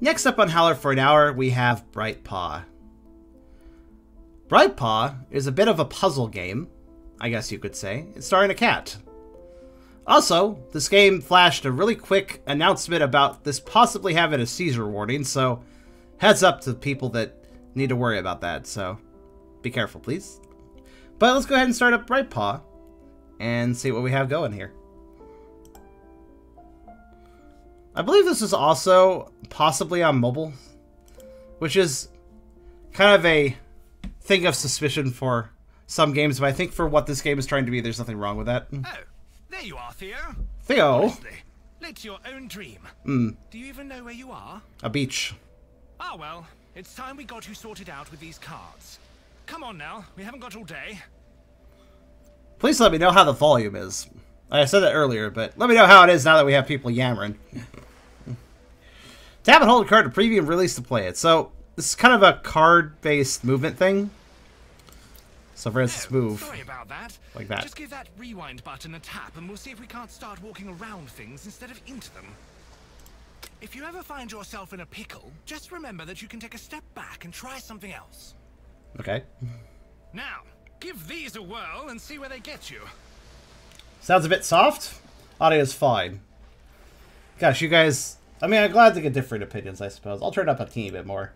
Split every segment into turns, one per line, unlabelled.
Next up on Howler for an hour, we have Bright Paw. Bright Paw is a bit of a puzzle game, I guess you could say. It's starring a cat. Also, this game flashed a really quick announcement about this possibly having a seizure warning, so heads up to people that need to worry about that, so be careful, please. But let's go ahead and start up Bright Paw and see what we have going here. I believe this is also possibly on mobile, which is kind of a thing of suspicion for some games, but I think for what this game is trying to be, there's nothing wrong with that.
Oh, there you are, Theo.
Theo?
Honestly, it's your own dream.
Hmm.
Do you even know where you are?
A beach.
Ah, well, it's time we got you sorted out with these cards. Come on now, we haven't got all day.
Please let me know how the volume is. I said that earlier, but let me know how it is now that we have people yammering. Tap and hold a card to preview and release to play it. So, this is kind of a card-based movement thing. So for instance,
Oh,
move.
Sorry about that.
Like that.
Just give that rewind button a tap and we'll see if we can't start walking around things instead of into them. If you ever find yourself in a pickle, just remember that you can take a step back and try something else.
Okay.
Now, give these a whirl and see where they get you.
Sounds a bit soft. Audio's fine. Gosh, you guys... I mean, I'm glad to get different opinions, I suppose. I'll turn up a teeny bit more.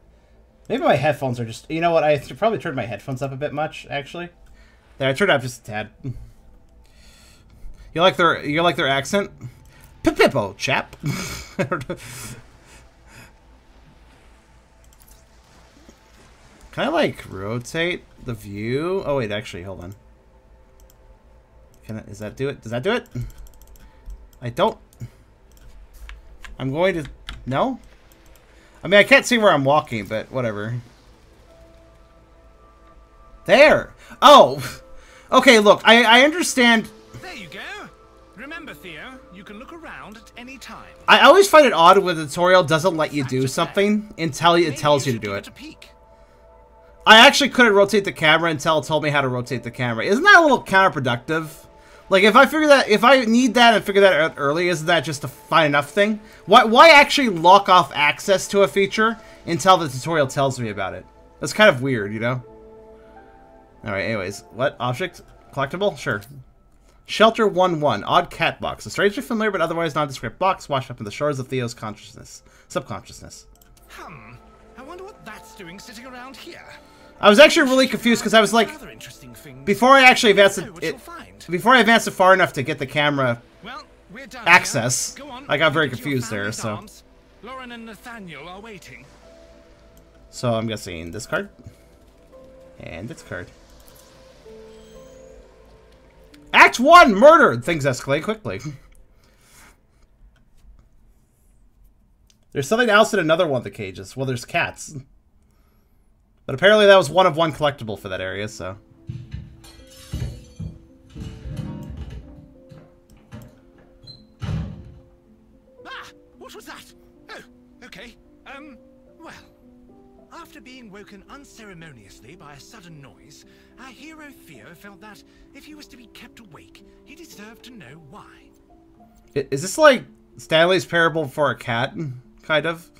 Maybe my headphones are just... You know what? I probably turn my headphones up a bit much, actually. There, I turned up just a tad. You like their... You like their accent? Pippo, chap. Can I, like, rotate the view? Oh, wait, actually, hold on. Can I, does that do it? Does that do it? I don't... I'm going to... No? I mean, I can't see where I'm walking, but whatever. There! Oh! Okay, look, I, I understand...
There you go. Remember, Theo, you can look around at any time.
I always find it odd when the tutorial doesn't let you do something until it tells you to do it. I actually couldn't rotate the camera until it told me how to rotate the camera. Isn't that a little counterproductive? Like, if I figure that, if I need that and figure that out early, isn't that just a fine enough thing? Why, why actually lock off access to a feature until the tutorial tells me about it? That's kind of weird, you know? Alright, anyways. What? Object? Collectible? Sure. Shelter 1-1. Odd cat box. A strangely familiar but otherwise nondescript box washed up in the shores of Theo's consciousness. Subconsciousness.
Hmm. I wonder what that's doing sitting around here.
I was actually really confused because I was like,
Other interesting things.
before I actually advanced it, it before I advanced it far enough to get the camera
Well, we're done
access,
Here. Go on.
I got very
get to your
confused there, so-
Lauren and Nathaniel are waiting.
So I'm guessing this card. And this card. Act 1! Murder! Things escalate quickly. there's something else in another one of the cages. Well, there's cats. But apparently that was one of one collectible for that area, so...
Ah! What was that? Oh, okay. Um, well. After being woken unceremoniously by a sudden noise, our hero Theo felt that if he was to be kept awake, he deserved to know why.
Is this like Stanley's Parable for a Cat? Kind of?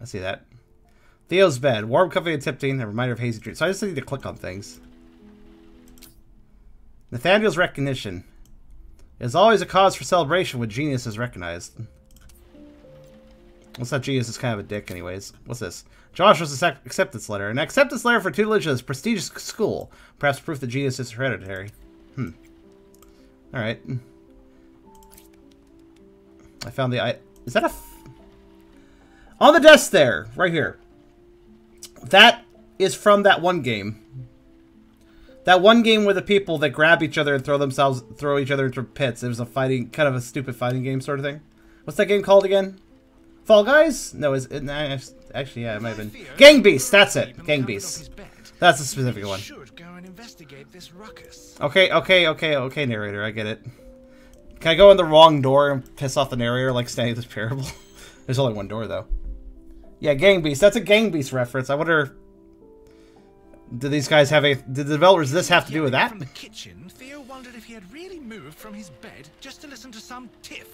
I see that. Theo's bed. Warm, comfy, and. A reminder of hazy dreams. So I just need to click on things. Nathaniel's recognition. It is always a cause for celebration when genius is recognized. What's that genius is kind of a dick anyways. What's this? Joshua's accept- acceptance letter. An acceptance letter for tutelage at a prestigious school. Perhaps proof that genius is hereditary. Hmm. Alright. I found the I is that a on the desk there, right here. That is from that one game. That one game where the people that grab each other and throw themselves, throw each other into pits. It was a fighting, kind of a stupid fighting game sort of thing. What's that game called again? Fall Guys? No, is it? Nah, actually, yeah, it might have been. Gang Beasts. That's it. Gang Beasts. That's a specific one.
Should go and investigate this ruckus.
Okay, okay, okay, okay, narrator. I get it. Can I go in the wrong door and piss off the narrator like Stanley this parable? There's only one door though. Yeah, Gang Beast. That's a Gang Beast reference. I wonder. Do these guys have a? Did the developers this have to do with that?
From the kitchen, Theo wondered if he had really moved from his bed just to listen to some tiff.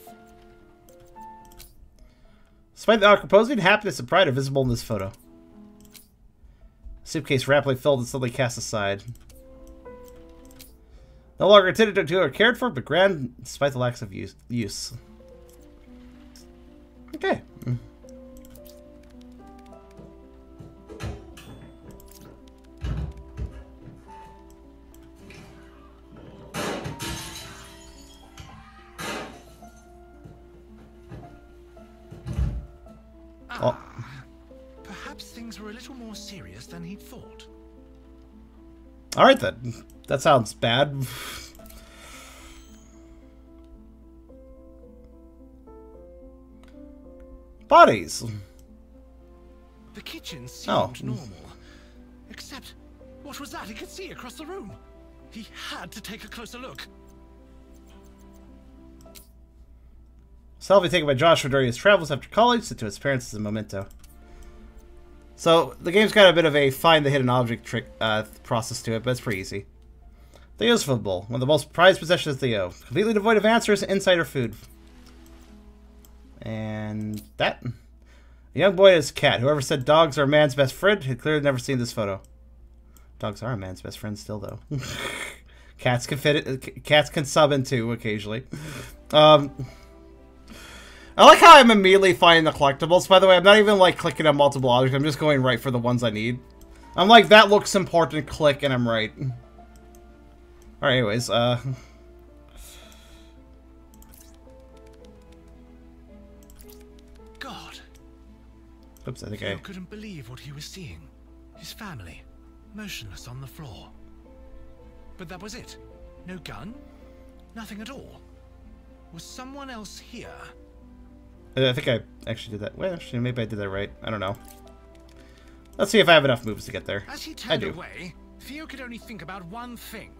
Despite the uh, awkward posing, happiness and pride are visible in this photo. Suitcase rapidly filled and suddenly cast aside. No longer intended to or cared for, but grand despite the lack of use. use. Okay. Mm.
Ah, perhaps things were a little more serious than he'd thought.
Alright then. That sounds bad. Bodies.
The kitchen seemed
Oh.
normal. Except, what was that he could see across the room? He had to take a closer look.
Selfie taken by Joshua during his travels after college, sent to his parents as a memento. So, the game's got a bit of a find the hidden object trick uh, process to it, but it's pretty easy. Theo's food bowl, one of the most prized possessions of the Theo. Completely devoid of answers, insight, or food. And that. A young boy his cat. Whoever said dogs are a man's best friend had clearly never seen this photo. Dogs are a man's best friend still, though. cats can fit it. Cats can sub in too occasionally. Um, I like how I'm immediately finding the collectibles. By the way, I'm not even like clicking on multiple objects. I'm just going right for the ones I need. I'm like, that looks important, click, and I'm right. Alright, anyways, uh...
God,
Oops, I think
Theo
I...
couldn't believe what he was seeing. His family, motionless on the floor. But that was it. No gun? Nothing at all. Was someone else here?
Uh, I think I actually did that. Well, actually, maybe I did that right. I don't know. Let's see if I have enough moves to get there.
As he
I
turned
do.
away, Theo could only think about one thing.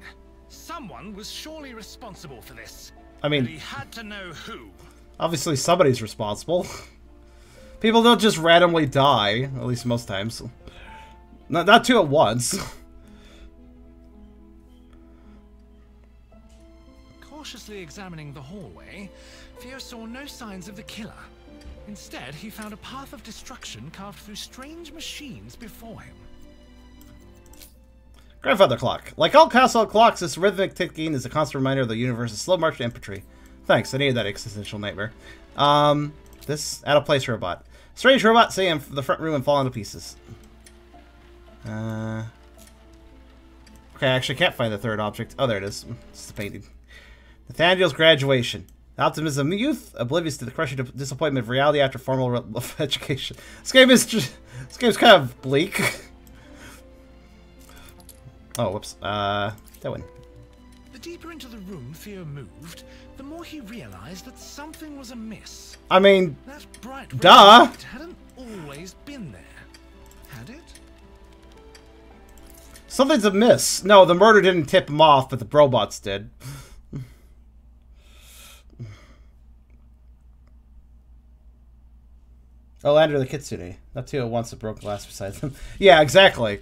Someone was surely responsible for this.
I
And he
mean,
had to know who.
obviously somebody's responsible. People don't just randomly die, at least most times. Not, not two at once.
Cautiously examining the hallway, Theo saw no signs of the killer. Instead, he found a path of destruction carved through strange machines before him.
Grandfather Clock. Like all castle clocks, this rhythmic ticking is a constant reminder of the universe's slow march to infantry. Thanks, I needed that existential nightmare. Um, this out of place robot. Strange robot sitting in the front room and falling to pieces. Uh, okay, I actually can't find the third object. Oh, there it is. It's the painting. Nathaniel's graduation. Optimism of youth, oblivious to the crushing disappointment of reality after formal re- education. This game is just, this game's kind of bleak. Oh, whoops. Uh, that one.
The deeper into the room Theo moved, the more he realized that something was amiss.
I mean,
That bright
Duh.
hadn't always been there, had it?
something's amiss. No, the murder didn't tip him off, but the robots did. Oh, Lander the Kitsune. Not two at once-a-broke glass beside them. yeah, exactly.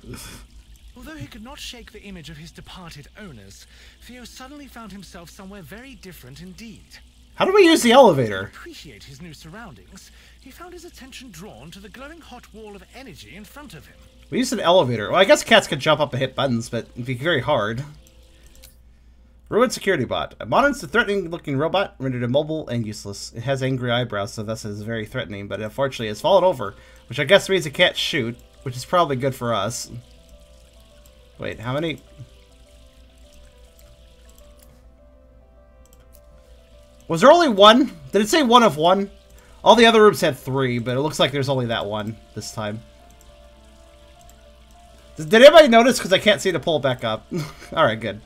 Although he could not shake the image of his departed owners, Theo suddenly found himself somewhere very different indeed.
How do we use the
To
elevator?
appreciate his new surroundings, he found his attention drawn to the glowing hot wall of energy in front of him.
We used an elevator. Well, I guess cats could jump up and hit buttons, but it'd be very hard. Ruined security bot. A modern, threatening-looking robot rendered immobile and useless. It has angry eyebrows, so thus is very threatening, but unfortunately it's fallen over, which I guess means it can't shoot, which is probably good for us. Wait, how many... Was there only one? Did it say one of one? All the other rooms had three, but it looks like there's only that one this time. Did anybody notice? Because I can't see to pull it back up. Alright, good.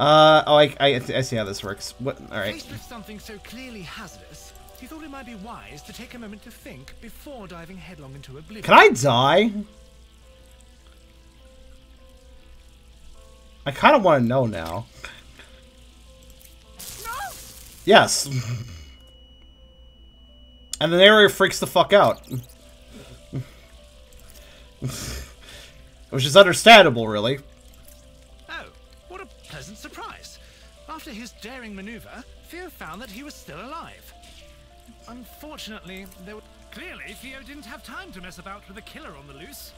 Uh, oh, I, I, I see how this works. What? Alright.
Faced with something so clearly hazardous, he thought it might be wise to take a moment to think before diving headlong into oblivion.
Can I die? I kind of want to know now. Yes. and the narrator freaks the fuck out. Which is understandable, really.
After his daring maneuver, Theo found that he was still alive. Unfortunately, there were... Clearly, Theo didn't have time to mess about with a killer on the loose.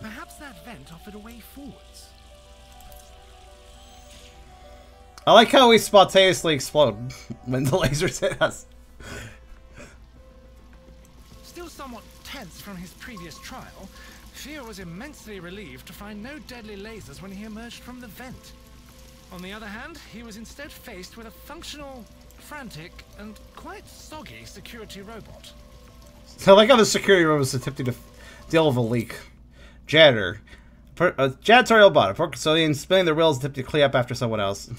Perhaps that vent offered a way forwards.
I like how we spontaneously explode when the lasers hit us.
Still somewhat tense from his previous trial, Theo was immensely relieved to find no deadly lasers when he emerged from the vent. On the other hand, he was instead faced with a functional, frantic, and quite soggy security robot.
I like how the security robot is attempting to deal with a leak. Janitor. Per, uh, a janitorial bot. A poor custodian spinning their wheels attempting to clean up after someone else.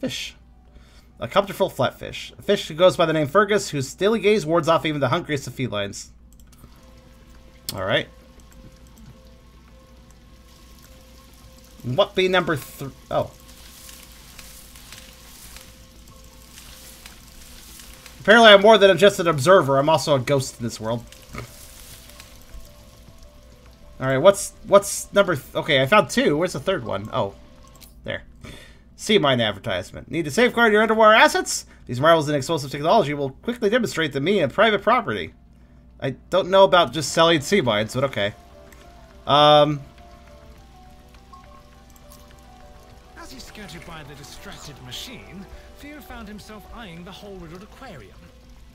Fish. A full flatfish. A fish who goes by the name Fergus, whose steely gaze wards off even the hungriest of felines. Alright. What be number three? Oh. Apparently I'm more than just an observer. I'm also a ghost in this world. Alright, what's what's number... Okay, I found two. Where's the third one? Oh. Sea mine advertisement. Need to safeguard your underwater assets? These marvels in explosive technology will quickly demonstrate to me and private property. I don't know about just selling sea mines, but okay. Um,
As he skirted by the distracted machine, Theo found himself eyeing the hole-riddled aquarium.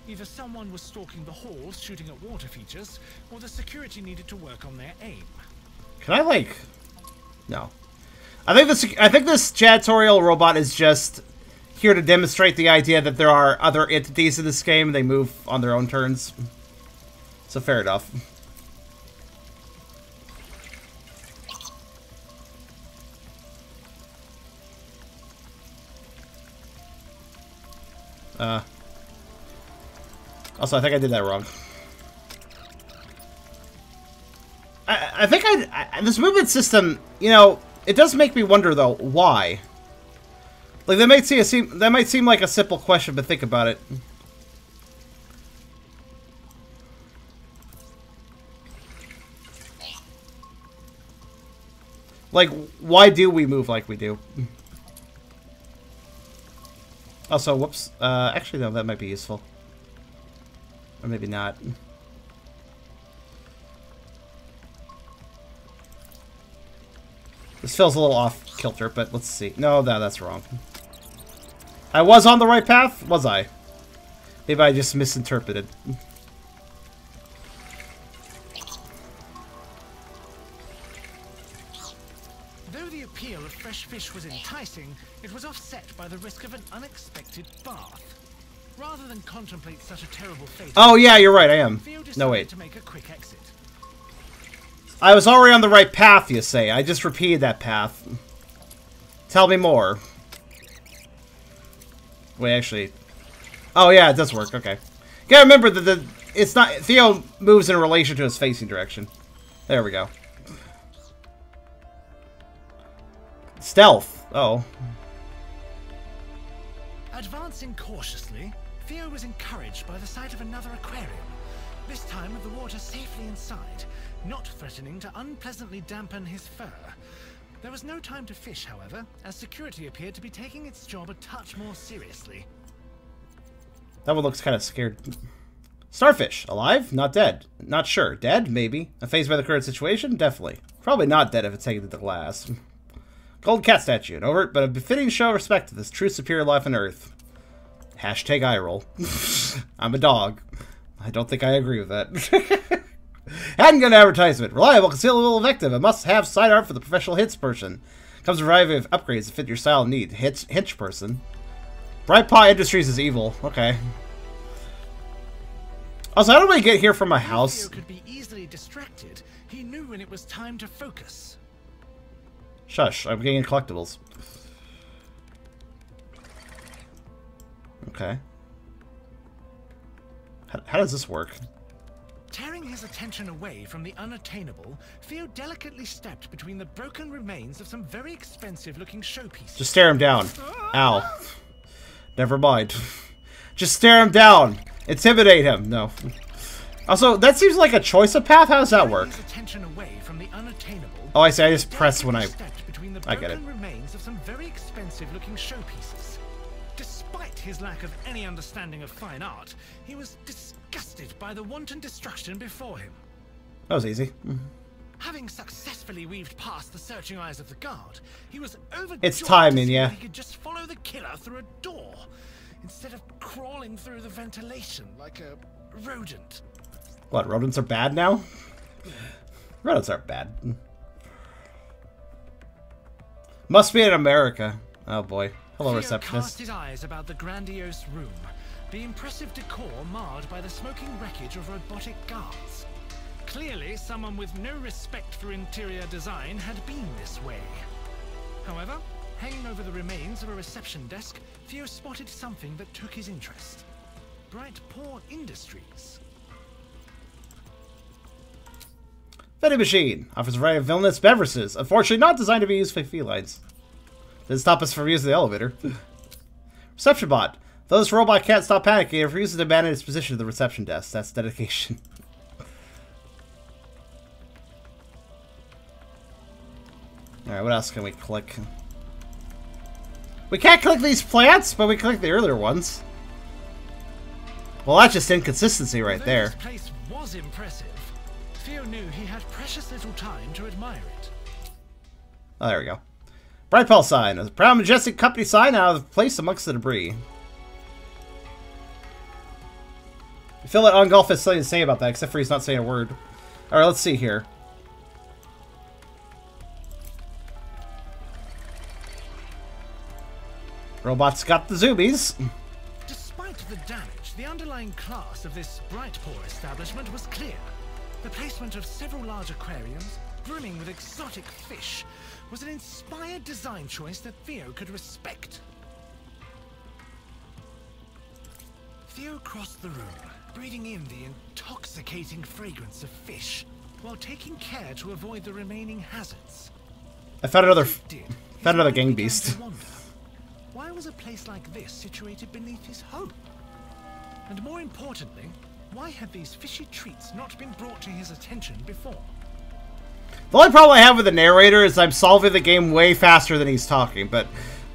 Either someone was stalking the halls, shooting at water features, or the security needed to work on their aim.
Can I like? No. I think this. I think this janitorial robot is just here to demonstrate the idea that there are other entities in this game. They move on their own turns. So fair enough. Uh. Also, I think I did that wrong. I, I think I, I this movement system, you know, it does make me wonder though why. Like that might seem that might seem like a simple question, but think about it. Like, why do we move like we do? Also, whoops. Uh, actually, no, that might be useful. Or maybe not. This feels a little off kilter, but let's see. No, no, that's wrong. I was on the right path? Was I? Maybe I just misinterpreted.
Though the appeal of fresh fish was enticing, it was offset by the risk of an unexpected bath. Rather than contemplate such a terrible fate,
Oh, yeah, you're right, I am. No, wait.
to make a quick exit.
I was already on the right path, you say. I just repeated that path. Tell me more. Wait, actually... Oh, yeah, it does work. Okay. Gotta remember that the... It's not... Theo moves in relation to his facing direction. There we go. Stealth. Oh.
Advancing cautiously, Theo was encouraged by the sight of another aquarium. This time with the water safely inside, not threatening to unpleasantly dampen his fur. There was no time to fish, however, as security appeared to be taking its job a touch more seriously.
That one looks kind of scared. Starfish. Alive? Not dead. Not sure. Dead? Maybe. Unfazed by the current situation? Definitely. Probably not dead if it's taken to the glass. Gold cat statue. An overt but a befitting show of respect to this true superior life on Earth. Hashtag eye roll. I'm a dog. I don't think I agree with that. Handgun advertisement. Reliable, concealable, effective. A must-have sidearm for the professional hits person. Comes with a variety of upgrades to fit your style and need. Hits, hinge person. Bright Paw Industries is evil. Okay. Also, how do we get here from my house?
Could be easily distracted. He knew when it was time to focus.
Shush, I'm getting collectibles. Okay. How, how does this work?
Tearing his attention away from the unattainable, Theo delicately stepped between the broken remains of some very expensive-looking showpieces.
Just stare him down. Ow. Never mind. Just stare him down. Intimidate him. No. Also, that seems like a choice of path. How does that work?
Away from the unattainable.
Oh, I see. I just press when I.
stepped between the
I get it.
broken remains of some very expensive-looking showpieces. Despite his lack of any understanding of fine art, he was disgusted by the wanton destruction before him.
That was easy. Mm.
Having successfully weaved past the searching eyes of the guard, he was overjoyed
It's timing, yeah.
He could just follow the killer through a door instead of crawling through the ventilation like a rodent.
What? Rodents are bad now? Rodents aren't bad. Must be in America. Oh boy. Hello,
Theo cast
receptionist.
his eyes about the grandiose room, the impressive decor marred by the smoking wreckage of robotic guards. Clearly, someone with no respect for interior design had been this way. However, hanging over the remains of a reception desk, Theo spotted something that took his interest. Bright Paw Industries.
Vending machine offers a variety of villainous beverages. Unfortunately, not designed to be used by felines. Didn't stop us from using the elevator. reception bot. Though this robot can't stop panicking, it refuses to abandon its position at the reception desk. That's dedication. Alright, what else can we click? We can't click these plants, but we click the earlier ones. Well, that's just inconsistency right
Although
there.
This place was impressive. Theo knew he had precious little time to admire it.
Oh, there we go. Bright sign. A proud, majestic company sign out of place amongst the debris. That Ungolf has something to say about that, except for he's not saying a word. Alright, let's see here. Robots got the zoomies.
Despite the damage, the underlying class of this Bright Paw establishment was clear. The placement of several large aquariums, brimming with exotic fish, was an inspired design choice that Theo could respect. Theo crossed the room, breathing in the intoxicating fragrance of fish, while taking care to avoid the remaining hazards.
I found another.
He did,
Found another gang beast.
Why was a place like this situated beneath his home? And more importantly, why had these fishy treats not been brought to his attention before?
The only problem I have with the narrator is I'm solving the game way faster than he's talking, but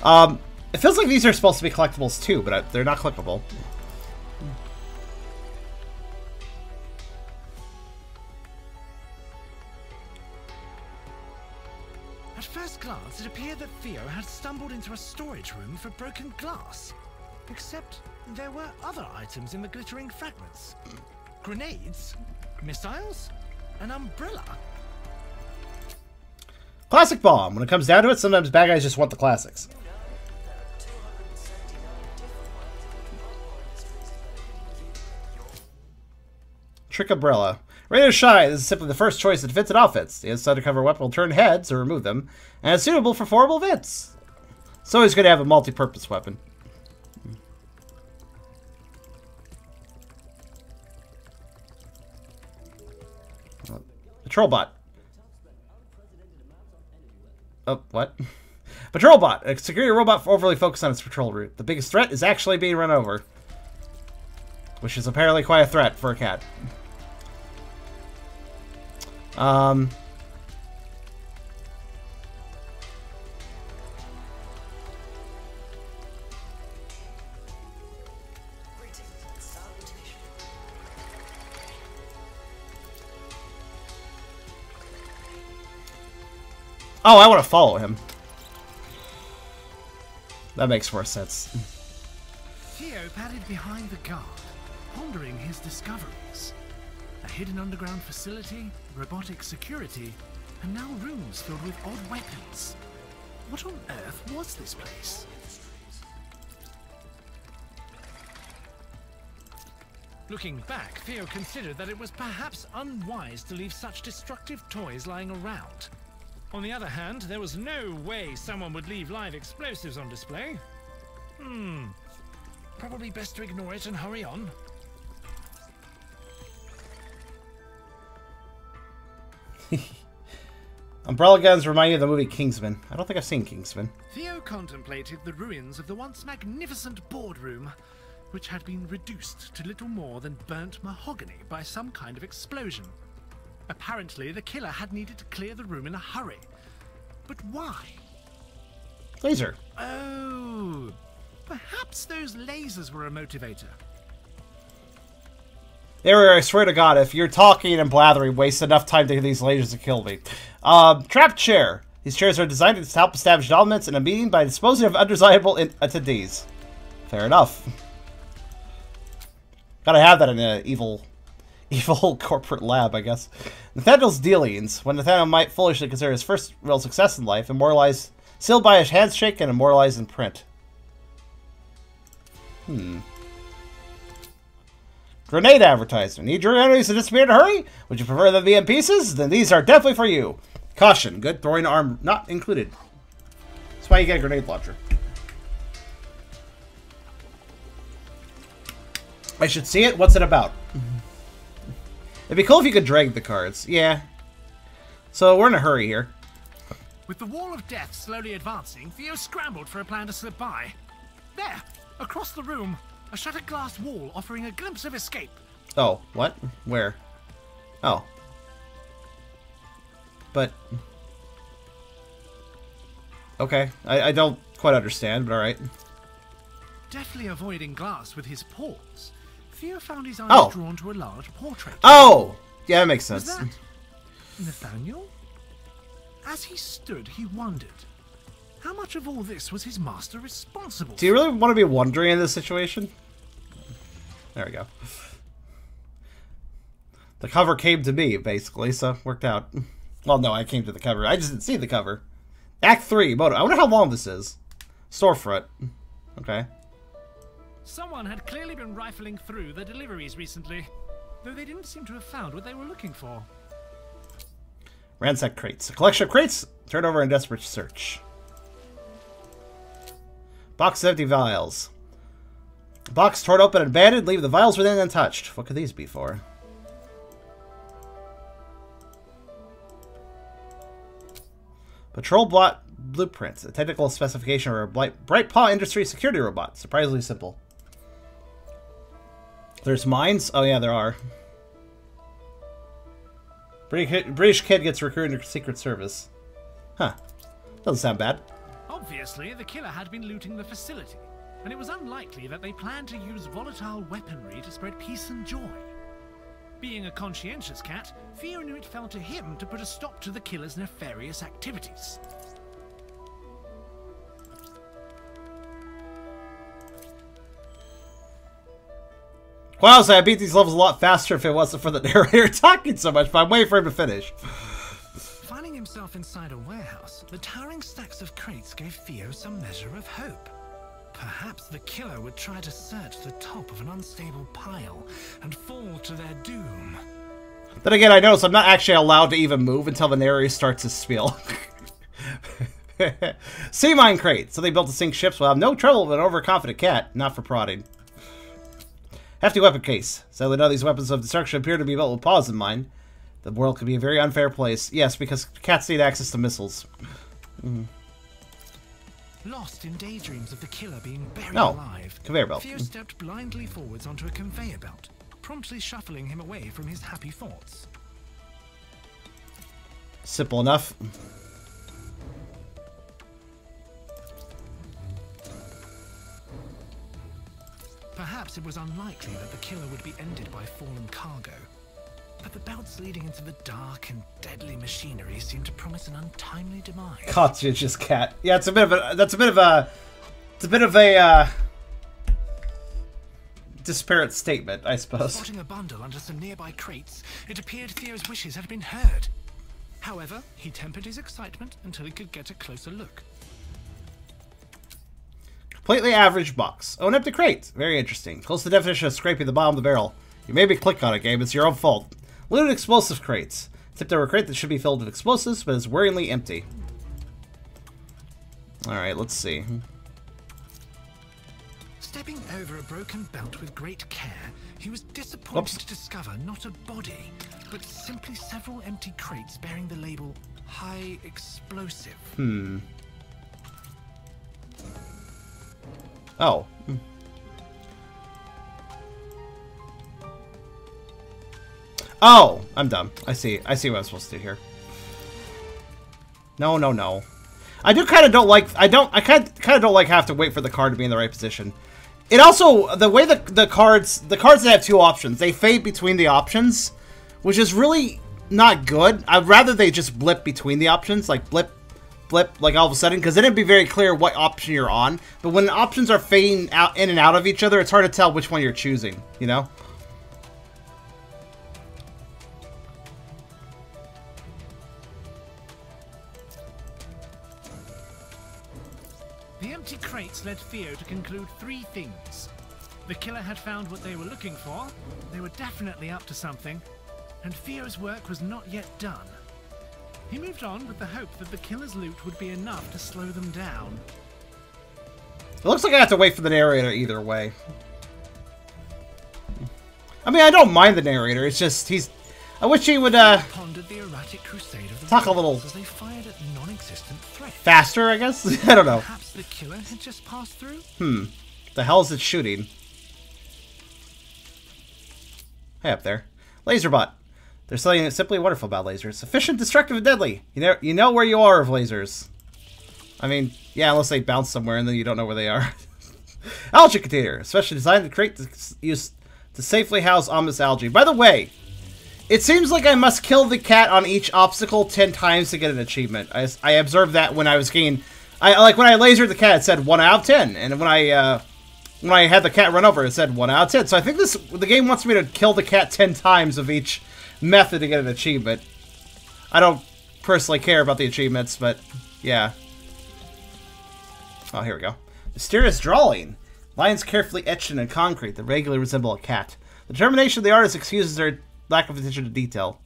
um, it feels like these are supposed to be collectibles too, but I, they're not clickable.
It appeared that Theo had stumbled into a storage room for broken glass. Except there were other items in the glittering fragments. Grenades? Missiles? An umbrella?
Classic bomb. When it comes down to it, sometimes bad guys just want the classics. Trick umbrella. Ready Shy. This is simply the first choice that fits and outfits. The cover weapon will turn heads or remove them, and it's suitable for horrible events. So he's going to have a multi-purpose weapon. Patrol bot. Oh, what? Patrol bot. A security robot overly focused on its patrol route. The biggest threat is actually being run over. Which is apparently quite a threat for a cat. Um... Oh, I want to follow him. That makes more sense.
Theo padded behind the guard, pondering his discoveries. A hidden underground facility, robotic security, and now rooms filled with odd weapons. What on earth was this place? Looking back, Theo considered that it was perhaps unwise to leave such destructive toys lying around. On the other hand, there was no way someone would leave live explosives on display. Hmm. Probably best to ignore it and hurry on.
Umbrella guns remind me of the movie Kingsman. I don't think I've seen Kingsman.
Theo contemplated the ruins of the once magnificent boardroom which had been reduced to little more than burnt mahogany by some kind of explosion. Apparently, the killer had needed to clear the room in a hurry. But why?
Laser.
Oh, perhaps those lasers were a motivator.
There, I swear to God, if you're talking and blathering, waste enough time to get these lasers to kill me. Um, trap chair. These chairs are designed to help establish elements in a meeting by disposing of undesirable attendees. Fair enough. Gotta have that in an evil, evil corporate lab, I guess. Nathaniel's dealings. When Nathaniel might foolishly consider his first real success in life, immortalized, sealed by a handshake and immortalized in print. Hmm. Grenade advertisement. Need your enemies to disappear in a hurry? Would you prefer them to be in pieces? Then these are definitely for you. Caution. Good throwing arm not included. That's why you get a grenade launcher. I should see it. What's it about? Mm-hmm. It'd be cool if you could drag the cards. Yeah. So we're in a hurry here.
With the wall of death slowly advancing, Theo scrambled for a plan to slip by. There, across the room, a shattered glass wall offering a glimpse of escape.
Oh, what? Where? Oh. But... Okay, I, I don't quite understand, but alright.
Deftly avoiding glass with his paws, Theo found his eyes
oh.
drawn to a large portrait.
Oh! Yeah, that makes sense.
Nathaniel? As he stood, he wondered, how much of all this was his master responsible
Do you really want to be wondering in this situation? There we go. The cover came to me, basically, so worked out. Well, no, I came to the cover. I just didn't see the cover. Act 3, Moto. I wonder how long this is. Storefront. Okay.
Someone had clearly been rifling through the deliveries recently, though they didn't seem to have found what they were looking for.
Ransack crates. A collection of crates turned over in desperate search. Box of empty vials. Box torn open and abandoned, leave the vials within untouched. What could these be for? Patrol Bot Blueprints, a technical specification for a Bright, Bright Paw Industry security robot. Surprisingly simple. There's mines? Oh yeah, there are. British kid gets recruited to Secret Service. Huh. Doesn't sound bad.
Obviously, the killer had been looting the facility, and it was unlikely that they planned to use volatile weaponry to spread peace and joy. Being a conscientious cat, Theo knew it fell to him to put a stop to the killer's nefarious activities.
Wow, so I beat these levels a lot faster if it wasn't for the narrator talking so much, but I'm waiting for him to finish.
Himself inside a warehouse, the towering stacks of crates gave Theo some measure of hope. Perhaps the killer would try to search the top of an unstable pile and fall to their doom.
Then again, I notice I'm not actually allowed to even move until the narrator starts his spiel. sea mine crate. So they built to sink ships will have no trouble with an overconfident cat. Not for prodding. Hefty weapon case. Sadly, none of these weapons of destruction appear to be built with paws in mind. The world could be a very unfair place. Yes, because cats need access to missiles. Mm.
Lost in daydreams of the killer being buried
no.
alive,
conveyor belt.
Theo stepped blindly forwards onto a conveyor belt, promptly shuffling him away from his happy thoughts.
Simple enough.
Perhaps it was unlikely that the killer would be ended by fallen cargo, but the belts leading into the dark and deadly machinery seem to promise an untimely demise.
Conscientious cat. Yeah, it's a bit of a. That's a bit of a. It's a bit of a. Uh, disparate statement, I suppose.
Spotting a bundle under some nearby crates, it appeared Theo's wishes had been heard. However, he tempered his excitement until he could get a closer look.
Completely average box. Oh, an empty crate. Very interesting. Close to the definition of scraping the bottom of the barrel. You made me click on it, game. It's your own fault. Looted explosive crates. Tipped over a crate that should be filled with explosives, but is worryingly empty. Alright, let's see.
Stepping over a broken belt with great care, he was disappointed
Oops.
to discover not a body, but simply several empty crates bearing the label High Explosive.
Hmm. Oh. Oh, I'm dumb. I see. I see what I'm supposed to do here. No, no, no. I do kind of don't like. I don't. I kind kind of don't like have to wait for the card to be in the right position. It also the way the the cards the cards that have two options they fade between the options, which is really not good. I'd rather they just blip between the options, like blip, blip, like all of a sudden, because then it'd be very clear what option you're on. But when options are fading out in and out of each other, it's hard to tell which one you're choosing. You know.
Led Theo to conclude three things. The killer had found what they were looking for, they were definitely up to something, and Theo's work was not yet done. He moved on with the hope that the killer's loot would be enough to slow them down.
It looks like I have to wait for the narrator either way. I mean, I don't mind the narrator. It's just he's. I wish he would uh
Pondered the erratic crusade of the
Talk a little-
they fired at non-existent
faster. I guess I don't know.
Perhaps the killer had just passed through.
Hmm. The hell is it shooting? Hey up there, laser bot. There's something simply wonderful about lasers. Efficient, destructive, and deadly. You know, you know where you are of lasers. I mean, yeah, unless they bounce somewhere and then you don't know where they are. algae container, especially designed to create use to safely house ominous algae. By the way, it seems like I must kill the cat on each obstacle ten times to get an achievement. I, I observed that when I was getting, I like when I lasered the cat, it said one out of ten, and when I uh, when I had the cat run over, it said one out of ten. So I think this the game wants me to kill the cat ten times of each method to get an achievement. I don't personally care about the achievements, but yeah. Oh, here we go. Mysterious drawing. Lines carefully etched in concrete that regularly resemble a cat. The determination of the artist excuses their lack of attention to detail.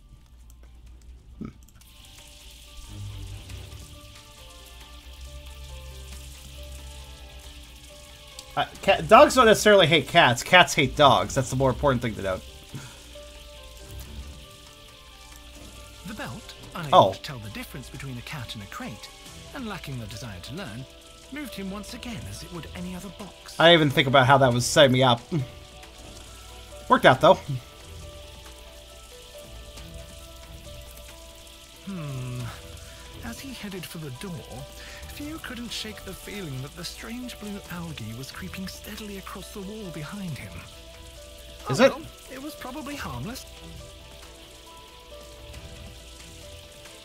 Hmm. Uh, cat, dogs don't necessarily hate cats. Cats hate dogs. That's the more important thing to note.
The belt, unable
Oh.
to tell the difference between a cat and a crate, and lacking the desire to learn, moved him once again as it would any other box.
I didn't even think about how that was setting me up. Worked out though. Hmm.
As he headed for the door, Theo couldn't shake the feeling that the strange blue algae was creeping steadily across the wall behind him.
Is
Oh,
it?
well, It was probably harmless.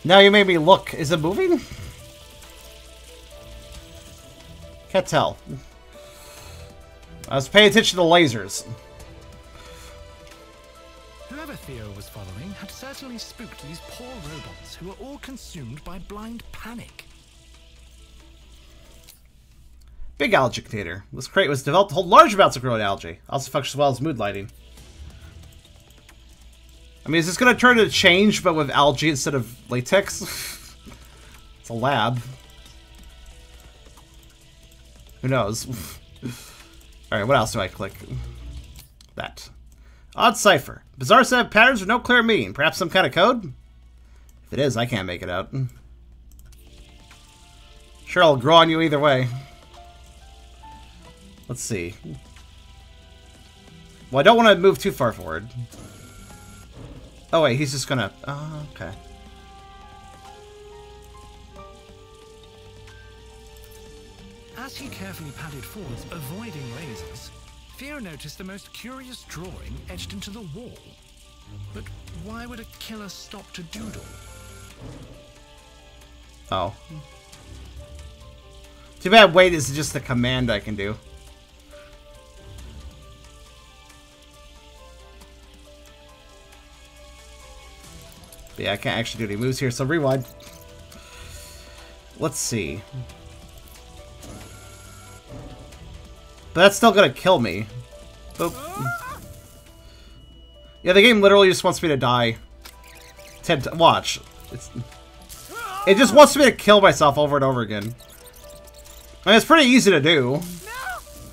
Now you made me look. Is it moving? Can't tell. I was paying attention to the lasers.
Whoever Theo was following had certainly spooked these poor robots who were all consumed by blind panic.
Big algae container. This crate was developed to hold large amounts of growing algae. Also functions well as mood lighting. I mean, is this going to turn to change, but with algae instead of latex? it's a lab. Who knows? Alright, what else do I click? That. Odd cipher. Bizarre set of patterns with no clear meaning. Perhaps some kind of code? If it is, I can't make it out. Sure, I'll grow on you either way. Let's see. Well, I don't want to move too far forward. Oh, wait, he's just gonna... Oh, okay.
As he carefully padded forwards, avoiding lasers, Theo noticed the most curious drawing etched into the wall. But why would a killer stop to doodle?
Oh. Too bad wait is just a command I can do. But yeah, I can't actually do any moves here, so rewind. Let's see. But that's still gonna kill me. Yeah, the game literally just wants me to die. Ten watch. It's it just wants me to kill myself over and over again. I mean, it's pretty easy to do.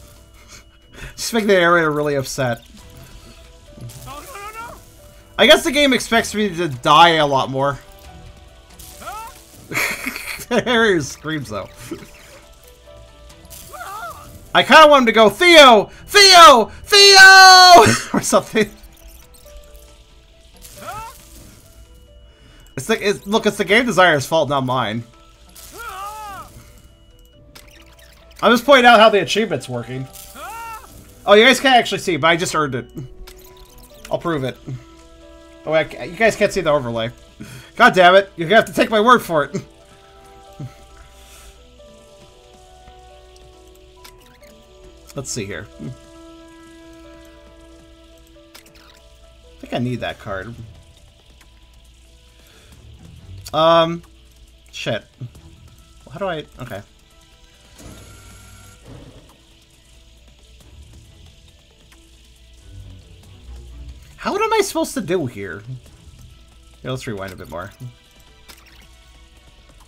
just make the narrator really upset. I guess the game expects me to die a lot more. narrator screams though. I kind of want him to go, Theo! Theo! Theo! or something. It's like, it's, look, it's the game designer's fault, not mine. I'm just pointing out how the achievement's working. Oh, you guys can't actually see, but I just earned it. I'll prove it. Oh, wait, you guys can't see the overlay. God damn it. You have to take my word for it. Let's see here. I think I need that card. Um, shit. How do I... Okay. How what am I supposed to do here? Yeah, let's rewind a bit more.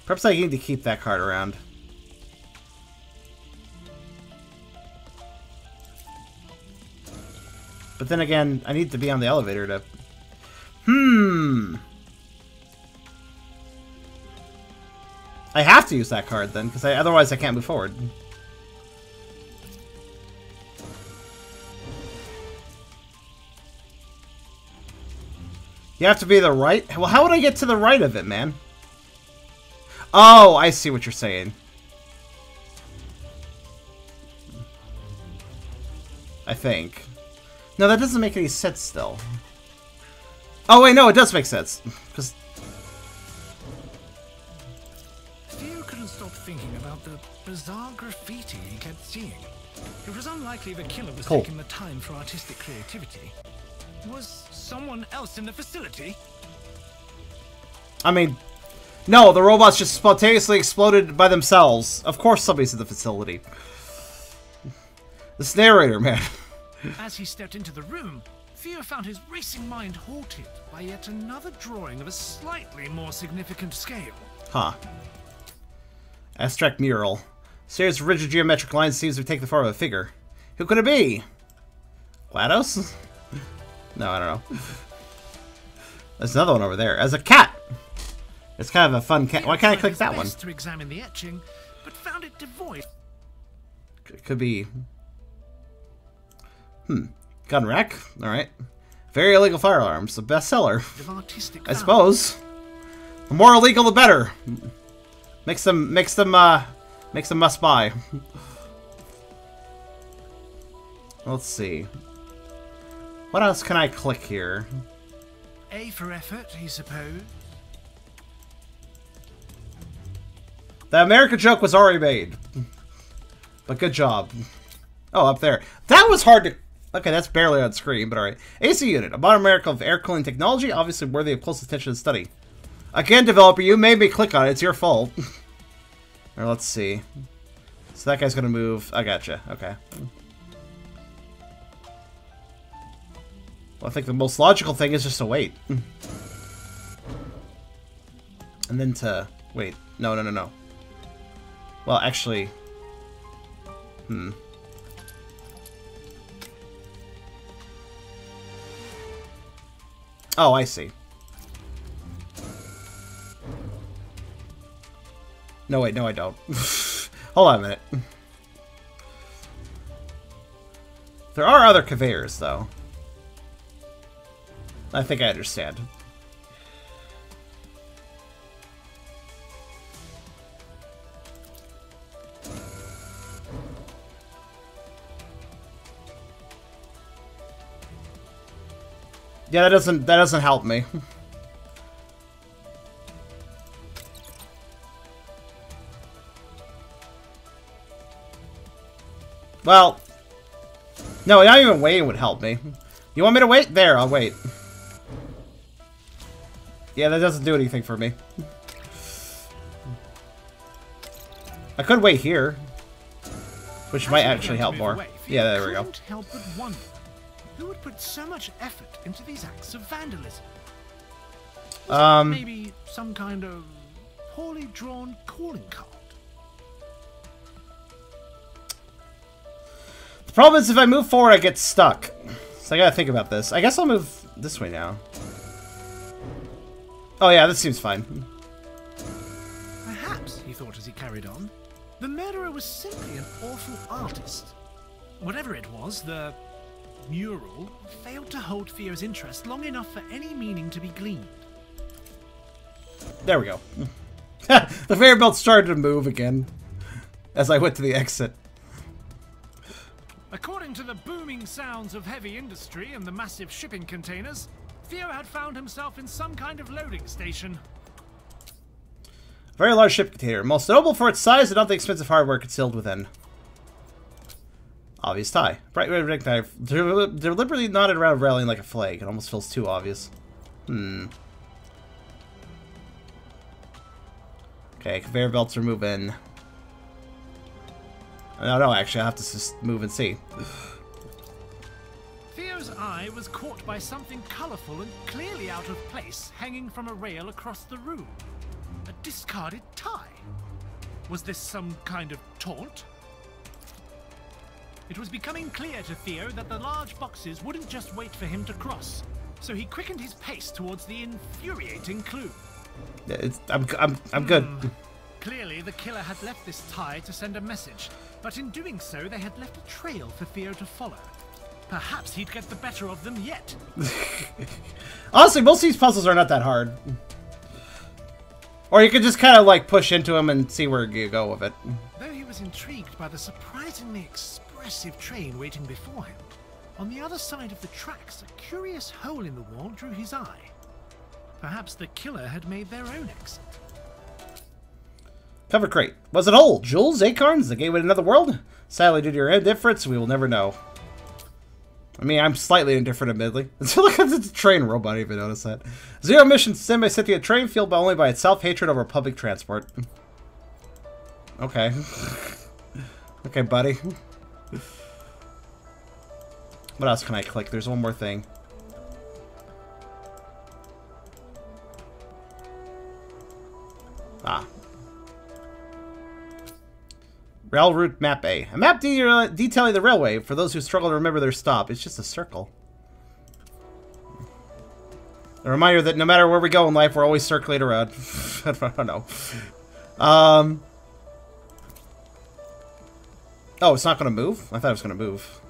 Perhaps I need to keep that card around. But then again, I need to be on the elevator to... Hmm... I have to use that card then, because otherwise I can't move forward. You have to be the right... Well, how would I get to the right of it, man? Oh, I see what you're saying. I think. No, that doesn't make any sense still. Oh, wait, no, it does make sense. Because...
Theo couldn't stop thinking about the bizarre graffiti he kept seeing. It was unlikely the killer was
Cool.
taking the time for artistic creativity. Was someone else in the facility?
I mean, no, the robots just spontaneously exploded by themselves. Of course somebody's in the facility. This narrator, man.
As he stepped into the room, Theo found his racing mind halted by yet another drawing of a slightly more significant scale.
Huh. Abstract mural. Series of rigid geometric lines seems to take the form of a figure. Who could it be? GLaDOS? no, I don't know. There's another one over there. As a cat! It's kind of a fun cat. Why can't I click that one?
To examine the etching, but found it devoid.
C- Could be... Hmm. Gun rack? Alright. Very illegal firearms. The bestseller. I suppose. The more illegal, the better. Makes them, makes them, uh, makes them must buy. Let's see. What else can I click here?
A for effort, he supposed.
The America joke was already made. But good job. Oh, up there. That was hard to... Okay, that's barely on screen, but alright. AC Unit, a modern miracle of air cooling technology, obviously worthy of close attention and study. Again, developer, you made me click on it. It's your fault. or let's see. So that guy's gonna move. I gotcha. Okay. Well, I think the most logical thing is just to wait. and then to... Wait. No, no, no, no. Well, actually... Hmm. Oh, I see. No, wait, no, I don't. Hold on a minute. There are other conveyors, though. I think I understand. Yeah, that doesn't that doesn't help me. well, no, not even waiting would help me. You want me to wait? There, I'll wait. Yeah, that doesn't do anything for me. I could wait here, which might actually help more. Yeah, there we go.
Who would put so much effort into these acts of vandalism.
Um,
maybe some kind of poorly drawn calling card.
The problem is if I move forward, I get stuck. So I gotta think about this. I guess I'll move this way now. Oh yeah, this seems fine.
Perhaps, he thought as he carried on, the murderer was simply an awful artist. Whatever it was, the mural failed to hold Theo's interest long enough for any meaning to be gleaned.
There we go. the conveyor belt started to move again as I went to the exit.
According to the booming sounds of heavy industry and the massive shipping containers, Theo had found himself in some kind of loading station.
A Very large ship container, most notable for its size and not the expensive hardware concealed within. Obvious tie. Bright red rectangle, deliberately knotted around railing like a flag. It almost feels too obvious. Hmm. Okay, conveyor belts are moving. No, no, actually, I have to just move and see.
Theo's eye was caught by something colourful and clearly out of place hanging from a rail across the room. A discarded tie. Was this some kind of taunt? It was becoming clear to Theo that the large boxes wouldn't just wait for him to cross, so he quickened his pace towards the infuriating clue.
It's, I'm, I'm, I'm good.
Hmm. Clearly, the killer had left this tie to send a message, but in doing so, they had left a trail for Theo to follow. Perhaps he'd get the better of them yet.
Honestly, most of these puzzles are not that hard. Or you could just kind of like push into them and see where you go with it.
Though he was intrigued by the surprisingly expressive train waiting before him, on the other side of the tracks, a curious hole in the wall drew his eye. Perhaps the killer had made their own exit.
Cover crate. Was it old? Jewels? Acorns? The gateway to another world? Sadly, due to your indifference, we will never know. I mean, I'm slightly indifferent, admittedly. At the train robot, I even notice that. Zero mission semi-sentient train fueled by only by its self-hatred over public transport. Okay. okay, buddy. What else can I click? There's one more thing. Ah. Rail route map A. A map de detailing the railway for those who struggle to remember their stop. It's just a circle. A reminder that no matter where we go in life, we're always circling around. I don't know. Um. Oh, it's not going to move? I thought it was going to move.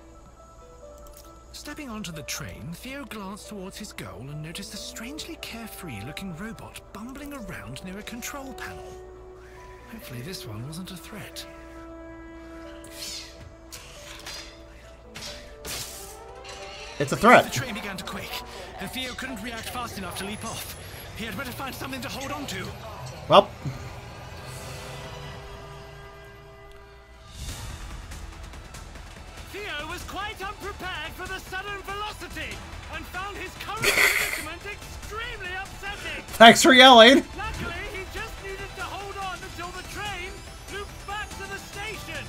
Stepping onto the train, Theo glanced towards his goal and noticed a strangely carefree-looking robot bumbling around near a control panel. Hopefully this one wasn't a threat.
It's a threat.
The train began to quake, and Theo couldn't react fast enough to leap off. He had better find something to hold on to.
Well.
Theo was quite unprepared for the sudden velocity and found his current predicament extremely upsetting.
Thanks for yelling.
Luckily, he just needed to hold on until the train looped back to the station.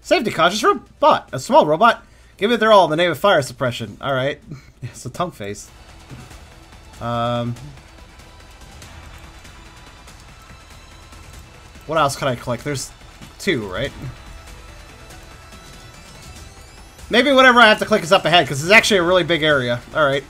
Safety conscious robot. A small robot. Give it their all in the name of fire suppression. Alright. it's a tongue face. Um. What else can I collect? There's two, right? Maybe whatever I have to click is up ahead, because it's actually a really big area. Alright.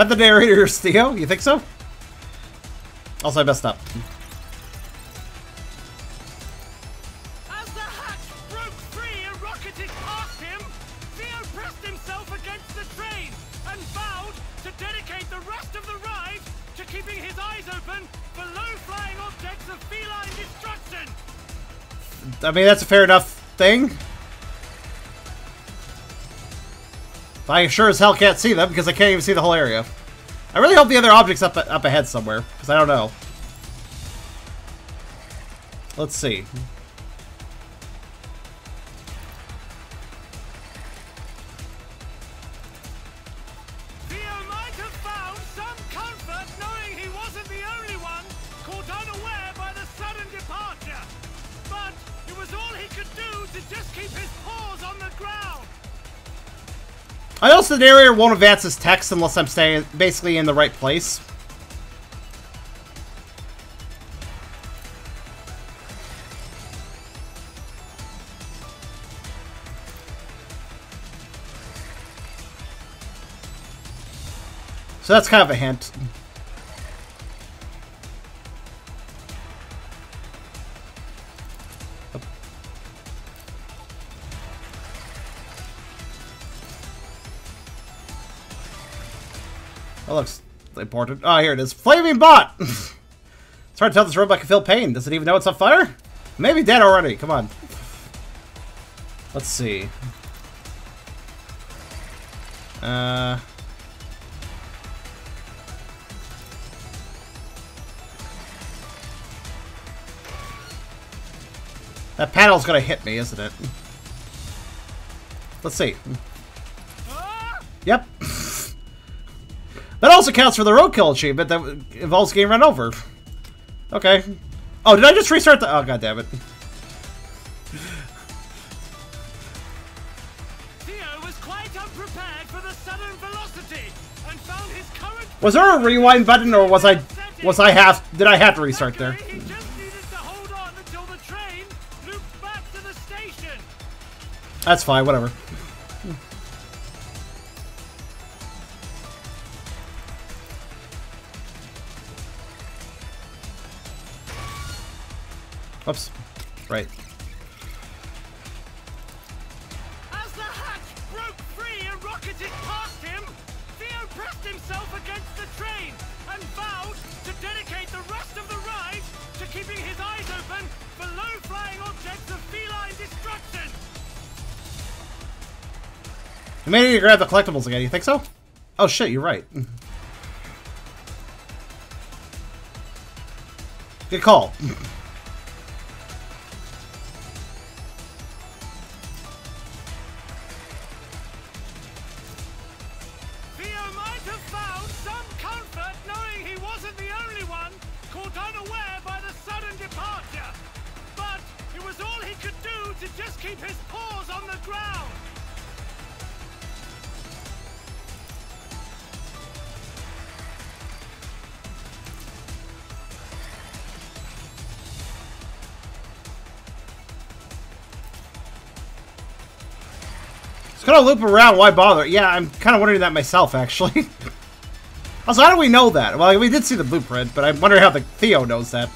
Bet the narrator is Theo? You think so? Also, I messed up.
As the hatch broke free and rocketed past him, Theo pressed himself against the train and vowed to dedicate the rest of the ride to keeping his eyes open for low-flying objects of feline destruction.
I mean, that's a fair enough thing. I sure as hell can't see them because I can't even see the whole area. I really hope the other object's up up ahead somewhere because I don't know. Let's see.
the
narrator won't advance his text unless I'm staying basically in the right place. So that's kind of a hint. That looks important. Oh, here it is. Flaming Bot! it's hard to tell this robot can feel pain. Does it even know it's on fire? Maybe dead already. Come on. Let's see. Uh... That panel's gonna hit me, isn't it? Let's see. Yep. That also counts for the roadkill achievement that involves getting run over. Okay. Oh, did I just restart the- oh god damn it.
Theo was quite unprepared for the sudden velocity and found his current
Was there a rewind button or was I- was I have- did I have to restart there? That's fine, just Oops. Right.
As the hatch broke free and rocketed past him, Theo pressed himself against the train and vowed to dedicate the rest of the ride to keeping his eyes open for low-flying objects of feline destruction.
You may need to grab the collectibles again, you think so? Oh shit, you're right. Good call. It's gonna loop around, why bother? Yeah, I'm kind of wondering that myself, actually. also, how do we know that? Well, we did see the blueprint, but I'm wondering how the Theo knows that.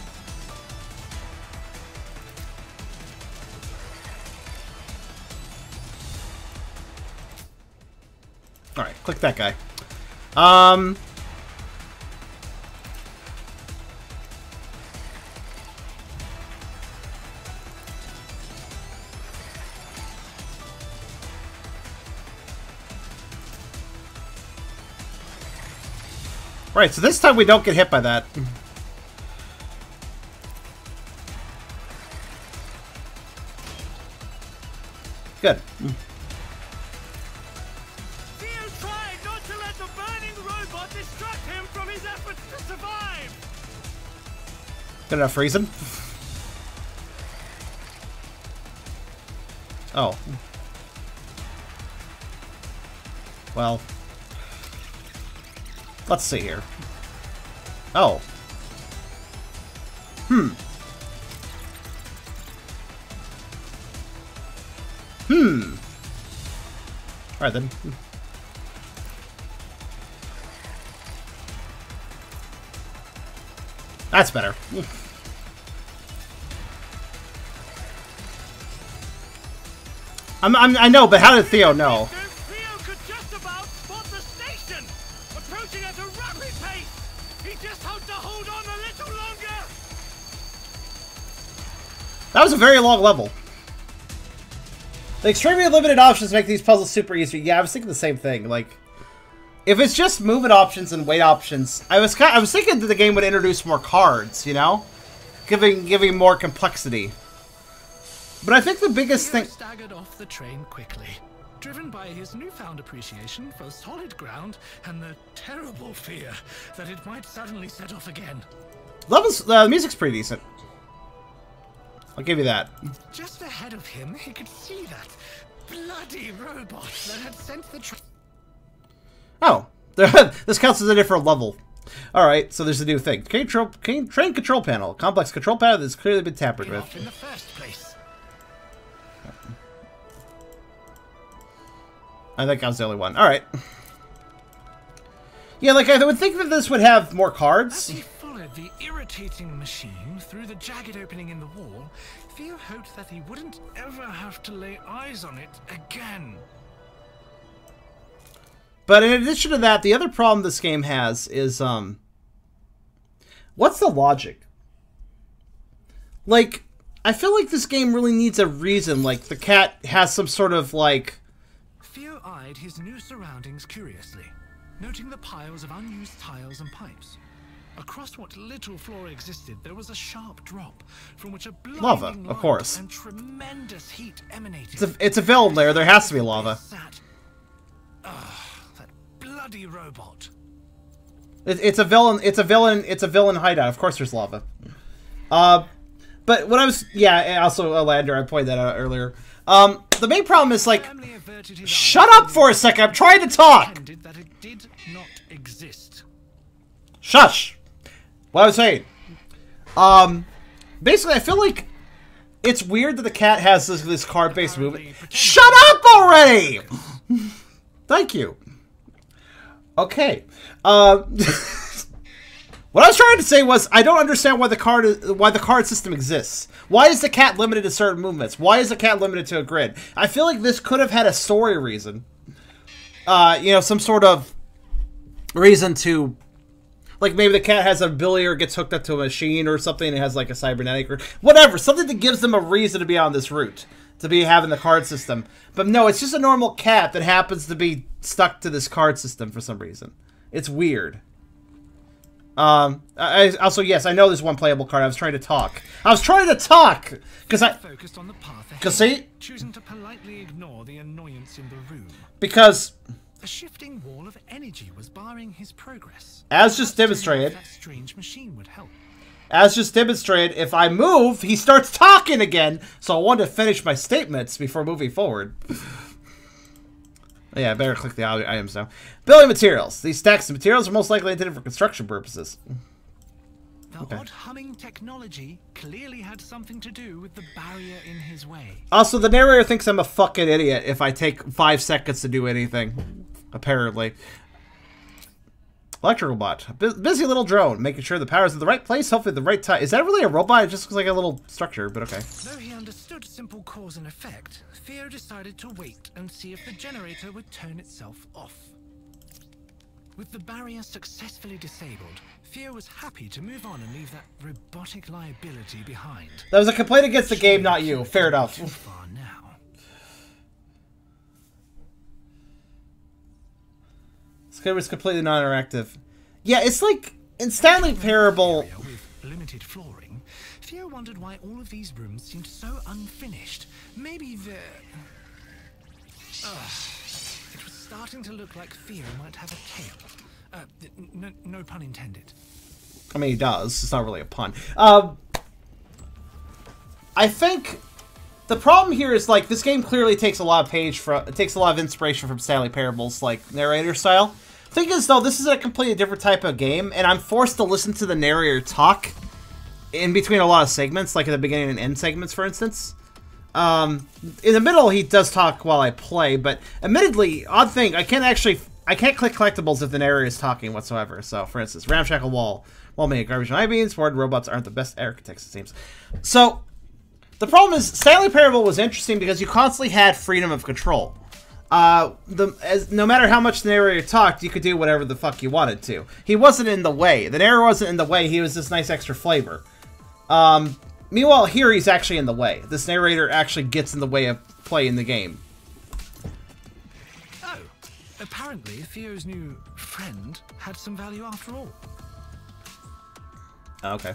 Alright, click that guy. Um... Right, so this time we don't get hit by that. Good.
Theo tried not to let the burning robot distract him from his efforts to survive.
Good enough reason. Oh. Well. Let's see here. Oh. Hmm. Hmm. Alright then. That's better. I'm, I'm, I know, but how did Theo know? Was a very long level. The extremely limited options make these puzzles super easy. Yeah, I was thinking the same thing. Like, if it's just movement options and weight options, I was kind I was thinking that the game would introduce more cards, you know, giving giving more complexity. But I think the biggest thing.
staggered off the train quickly, driven by his newfound appreciation for solid ground and the terrible fear that it might suddenly set off again.
Levels, uh, the music's pretty decent. I'll give you that.
Just ahead of him, he could see that bloody robot that had sent the.
Oh, this counts as a different level. All right, so there's a new thing. Train control, train control panel, complex control panel that's clearly been tampered with.
in the first place.
I think I was the only one. All right. Yeah, like I would think that this would have more cards.
The irritating machine through the jagged opening in the wall, Theo hoped that he wouldn't ever have to lay eyes on it again.
But in addition to that, the other problem this game has is um what's the logic? Like I feel like this game really needs a reason like the cat has some sort of like
Theo eyed his new surroundings curiously, noting the piles of unused tiles and pipes. Across what little floor existed, there was a sharp drop from which a
Lava, of course.
and tremendous heat emanated.
it's a it's a villain layer, there has to be lava.
Sat. Ugh, that bloody robot.
It, it's a villain it's a villain it's a villain hideout. Of course there's lava. Uh but what I was yeah, also uh, Lander, I pointed that out earlier. Um the main problem is like
Firmly averted his
shut up for a second. I'm trying to talk.
that it did not exist.
Shush. What I was saying. Um, basically, I feel like it's weird that the cat has this, this card-based movement. Shut up already! Thank you. Okay. Uh, what I was trying to say was I don't understand why the card why the card system exists. Why is the cat limited to certain movements? Why is the cat limited to a grid? I feel like this could have had a story reason. Uh, you know, some sort of reason to like maybe the cat has an ability or gets hooked up to a machine or something and has like a cybernetic or whatever something that gives them a reason to be on this route to be having the card system. But no it's just a normal cat that happens to be stuck to this card system for some reason. It's weird. Um I, also yes i know there's one playable card. I was trying to talk. I was trying to talk! Because i
Focused on the path ahead,
because see?
Choosing to politely ignore the annoyance in the room.
because
A shifting wall of energy was barring his progress.
as just demonstrated
That strange machine would help.
as just demonstrated, if I move, he starts talking again. So I wanted to finish my statements before moving forward. yeah, I better click the items now. Building materials. These stacks of materials are most likely intended for construction purposes.
The odd humming technology clearly had something to do with the barrier in his way.
Also, the narrator thinks I'm a fucking idiot if I take five seconds to do anything. Apparently. Electrical bot. Busy little drone, making sure the power's in the right place, hopefully the right time. Is that really a robot? It just looks like a little structure, but okay.
Though he understood simple cause and effect, Theo decided to wait and see if the generator would turn itself off. With the barrier successfully disabled, Theo was happy to move on and leave that robotic liability behind.
That was a complaint against the game, not you. Fair enough.
Too far now.
Was completely non-interactive. Yeah, it's like in Stanley Parable.
With limited flooring, Theo wondered why all of these rooms seemed so unfinished. Maybe the. Ugh. It was starting to look like Theo might have a tail. Uh, n- n- no pun intended.
I mean, he does. It's not really a pun. Um, I think the problem here is like this game clearly takes a lot of page from it takes a lot of inspiration from Stanley Parable's like narrator style. Thing is though, this is a completely different type of game, and I'm forced to listen to the narrator talk in between a lot of segments, like at the beginning and end segments, for instance. Um, in the middle, he does talk while I play, but admittedly, odd thing, I can't actually, I can't click collectibles if the narrator is talking whatsoever. So, for instance, ramshackle wall, wall made garbage and I-beams, word robots aren't the best architects, it seems. So, the problem is, Stanley Parable was interesting because you constantly had freedom of control. Uh, the as no matter how much the narrator talked, you could do whatever the fuck you wanted to. He wasn't in the way. The narrator wasn't in the way. He was this nice extra flavor. Um, meanwhile, here he's actually in the way. This narrator actually gets in the way of playing the game.
Oh, apparently Theo's new friend had some value after all.
Okay.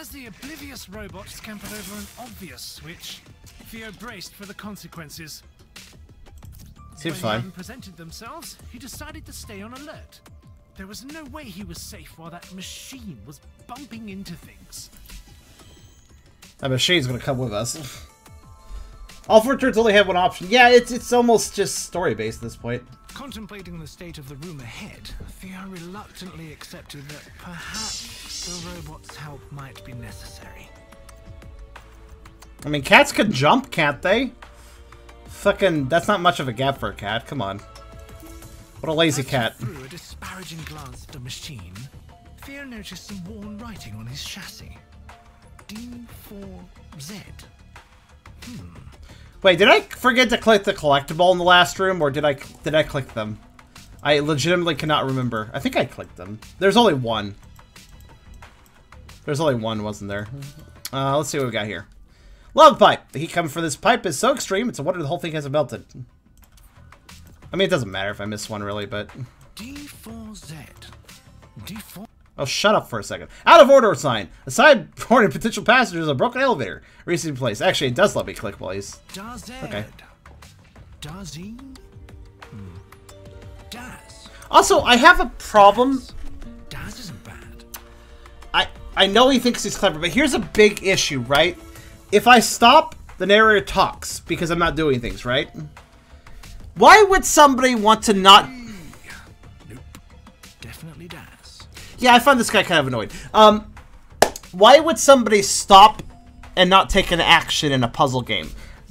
As the oblivious robot scampered over an obvious switch,
Theo braced for the consequences.
Seems
when
fine.
presented themselves, he decided to stay on alert. There was no way he was safe while that machine was bumping into things.
That machine's gonna come with us. All four turns only have one option. Yeah, it's it's almost just story based at this point.
Contemplating the state of the room ahead, Theo reluctantly accepted that perhaps the robot's help might be necessary.
I mean, cats can jump, can't they? Fucking, that's not much of a gap for a cat. Come on. What a lazy cat.
threw a disparaging glance at the machine, Theo noticed some worn writing on his chassis. D4Z.
Wait, did I forget to click the collectible in the last room, or did I did I click them? I legitimately cannot remember. I think I clicked them. There's only one. There's only one, wasn't there? Uh, let's see what we got here. Love pipe. The heat coming from this pipe is so extreme, it's a wonder the whole thing hasn't melted. I mean, it doesn't matter if I miss one, really, but...
D4Z. D4.
Oh, shut up for a second. Out of order sign. Aside warning potential passengers, a broken elevator. Recently placed. Actually, it does let me click while he's...
Dazed.
Okay.
Dazi. Hmm. Daz.
Also, I have a problem
Daz isn't bad.
I I know he thinks he's clever, but here's a big issue, right? If I stop, the narrator talks because I'm not doing things, right? Why would somebody want to not? Yeah, I find this guy kind of annoying. Um, why would somebody stop and not take an action in a puzzle game?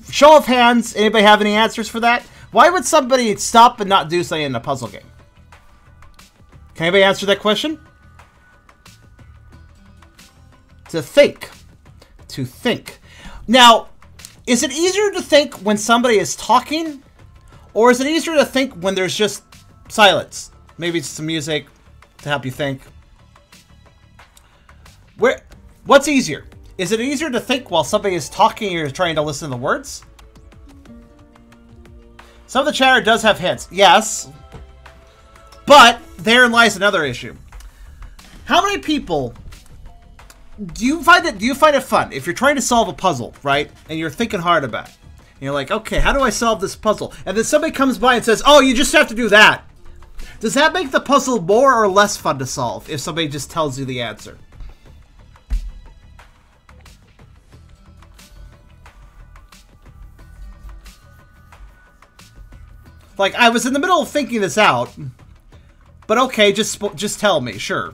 Show of hands. Anybody have any answers for that? Why would somebody stop and not do something in a puzzle game? Can anybody answer that question? To think. To think. Now, is it easier to think when somebody is talking? Or is it easier to think when there's just silence? Maybe it's some music to help you think. Where, what's easier? Is it easier to think while somebody is talking or trying to listen to the words? Some of the chatter does have hints, yes. But therein lies another issue. How many people do you find it do you find it fun if you're trying to solve a puzzle, right? And you're thinking hard about it. And you're like, okay, how do I solve this puzzle? And then somebody comes by and says, Oh, you just have to do that. Does that make the puzzle more or less fun to solve if somebody just tells you the answer? Like I was in the middle of thinking this out, but okay, just just tell me, sure.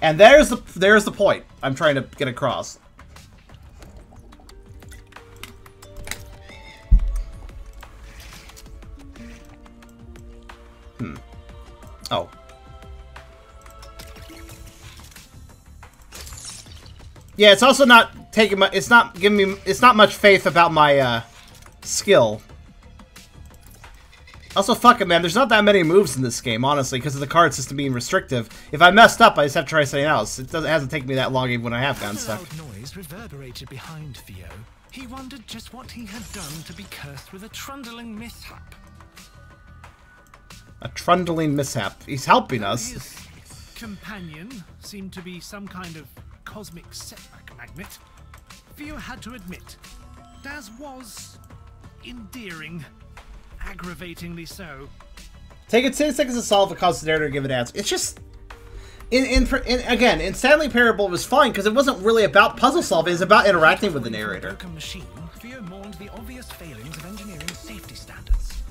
And there's the there's the point I'm trying to get across. Hmm. Oh. Yeah, it's also not taking my. It's not giving me. It's not much faith about my uh, skill. Also, fuck it, man. There's not that many moves in this game, honestly, because of the card system being restrictive. If I messed up, I just have to try something else. It, doesn't, it hasn't taken me that long even when I have gotten stuck.
loud noise reverberated behind Theo. He wondered just what he had done to be cursed with a trundling mishap.
A trundling mishap. He's helping us.
His companion seemed to be some kind of cosmic setback magnet. Theo had to admit, Daz was endearing, aggravatingly so.
Take it 10 seconds to solve a narrator to give an answer. It's just... In, in, in again, in Stanley Parable was fine because it wasn't really about puzzle solving. It's about interacting with the
Calling for a
narrator.
broken machine, Theo mourned the obvious failings of engineering safety standards.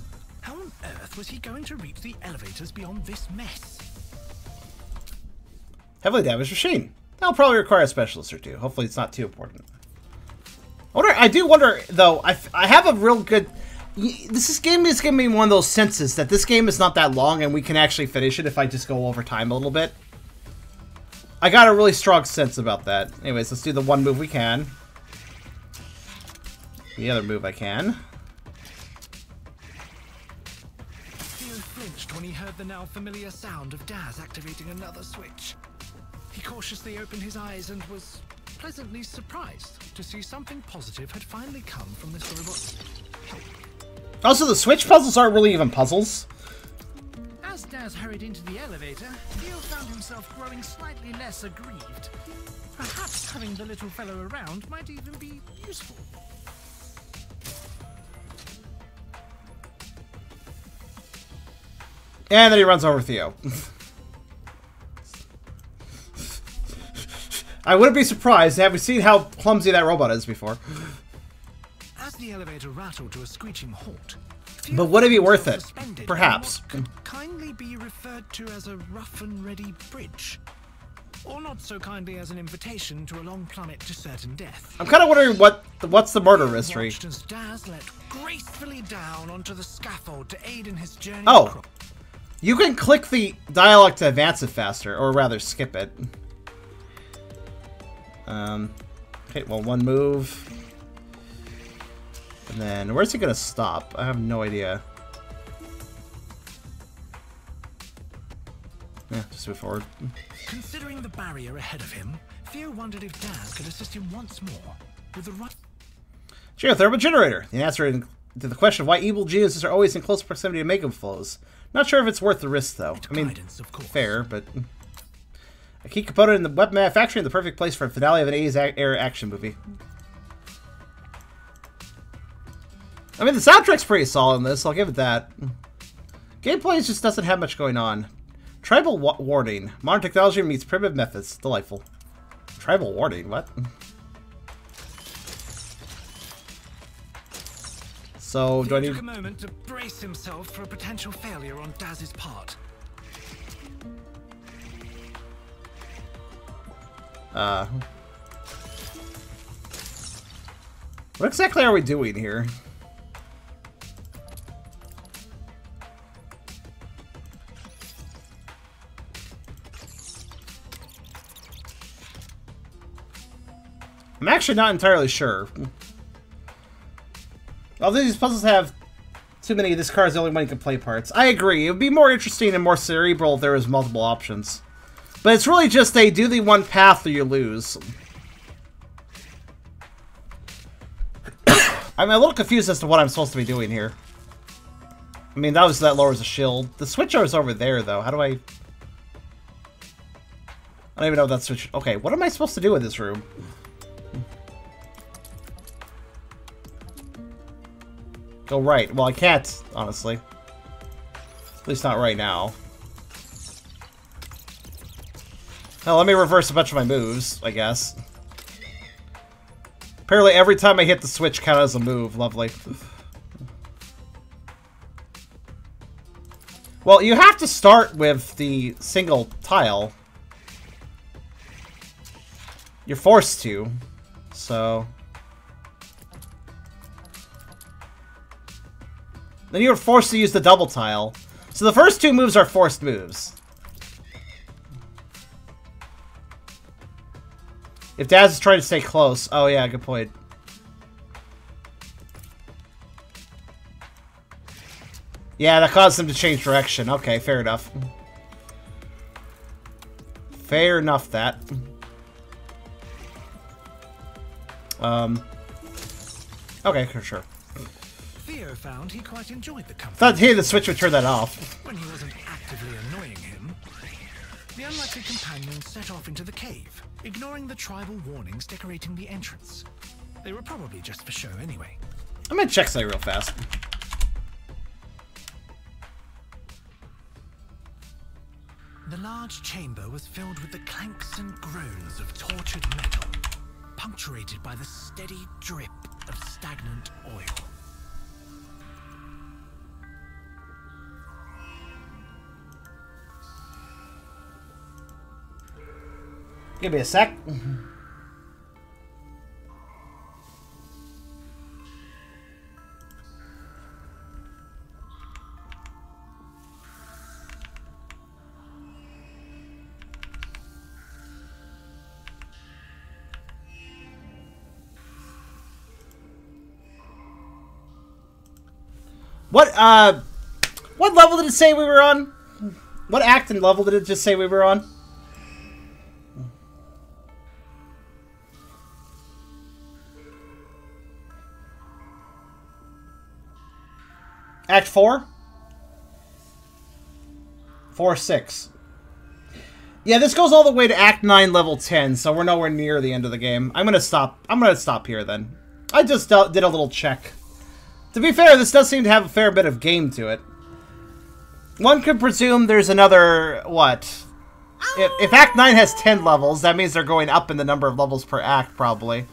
How on earth was he going to reach the elevators beyond this mess?
Heavily damaged machine. That'll probably require a specialist or two. Hopefully it's not too important. I wonder, I do wonder, though, I, I have a real good... This is, game is giving me one of those senses that this game is not that long and we can actually finish it if I just go over time a little bit. I got a really strong sense about that. Anyways, let's do the one move we can. The other move I can.
Theo flinched when he heard the now familiar sound of Daz activating another switch. He cautiously opened his eyes and was pleasantly surprised to see something positive had finally come from this robot.
Also, the Switch puzzles aren't really even puzzles.
As Daz hurried into the elevator, Theo found himself growing slightly less aggrieved. Perhaps having the little fellow around might even be useful.
And then he runs over Theo. I wouldn't be surprised have we seen how clumsy that robot is before.
As the elevator rattled to a screeching halt,
but would it be worth it? Perhaps.
could kindly be referred to as a rough and ready bridge. Or not so kindly as an invitation to a long plummet to certain death.
I'm kind of wondering what what's the murder mystery.
As Daz let gracefully down onto the scaffold to aid in his journey.
Oh. You can click the dialogue to advance it faster, or rather skip it. Um, okay, well, one move. And then, where's he gonna stop? I have no idea. Yeah, just move forward.
Considering the barrier ahead of him, Theo wondered if Daz could assist him once more with the right.
Geothermal generator. The answer to the question of why evil geniuses are always in close proximity to magma flows. Not sure if it's worth the risk, though. I mean, fair, but a key component in the weapon manufacturing, the perfect place for a finale of an 80s era action movie. I mean, the soundtrack's pretty solid in this. I'll give it that. Gameplay just doesn't have much going on. Tribal wa- warning: modern technology meets primitive methods. Delightful. Tribal warning? What? So, do I need?
a moment to brace himself for a potential failure on Daz's part.
Uh, what exactly are we doing here? I'm actually not entirely sure. Although these puzzles have too many, this car is the only one you can play parts. I agree. It would be more interesting and more cerebral if there was multiple options. But it's really just they do the one path or you lose. I'm a little confused as to what I'm supposed to be doing here. I mean, that was that lowers a shield. The switcher is over there, though. How do I... I don't even know that switch... Okay, what am I supposed to do in this room? Go right. Well, I can't, honestly. At least not right now. Now, let me reverse a bunch of my moves, I guess. Apparently, every time I hit the switch counts as a move. Lovely. Well, you have to start with the single tile. You're forced to. So... Then you're forced to use the double tile. So the first two moves are forced moves. If Daz is trying to stay close. Oh yeah, good point. Yeah, that caused him to change direction. Okay, fair enough. Fair enough, that. Um. Okay, for sure.
Theo found he quite enjoyed the company.
Thought hey, the switch would turn that off.
When he wasn't actively annoying him, the unlikely companion set off into the cave, ignoring the tribal warnings decorating the entrance. They were probably just for show anyway.
I'm gonna check something real fast.
The large chamber was filled with the clanks and groans of tortured metal, punctuated by the steady drip of stagnant oil.
Give me a sec. What, uh, what level did it say we were on? What act and level did it just say we were on? Act 4? 4 6. Yeah, this goes all the way to Act 9, level 10, so we're nowhere near the end of the game. I'm gonna stop. I'm gonna stop here then. I just uh, did a little check. To be fair, this does seem to have a fair bit of game to it. One could presume there's another, what? If, if Act 9 has 10 levels, that means they're going up in the number of levels per act, probably.